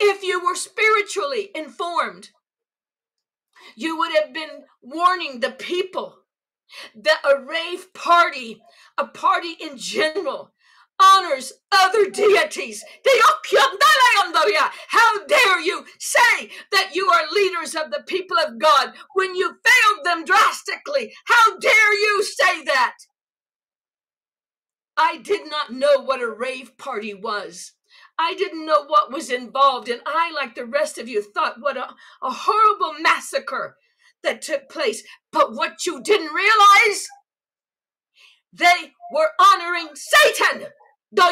If you were spiritually informed, you would have been warning the people that a rave party, a party in general, honors other deities. How dare you say that you are leaders of the people of God when you failed them drastically? How dare you say that? I did not know what a rave party was. I didn't know what was involved, and I, like the rest of you, thought what a, a horrible massacre that took place. But what you didn't realize, they were honoring Satan. They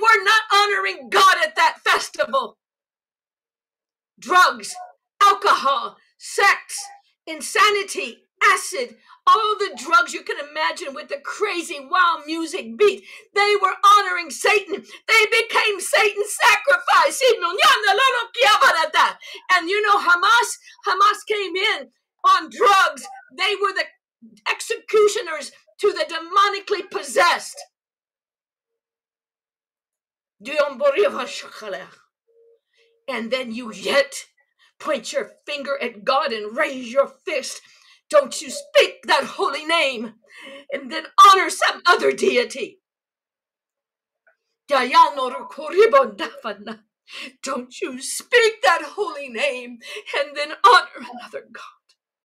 were not honoring God at that festival. Drugs, alcohol, sex, insanity, acid, all the drugs you can imagine with the crazy wild music beat. They were honoring Satan. They became Satan's sacrifice. And you know, Hamas, Hamas came in on drugs. They were the executioners to the demonically possessed. And then you yet point your finger at God and raise your fist don't you speak that holy name and then honor some other deity. Don't you speak that holy name and then honor another God.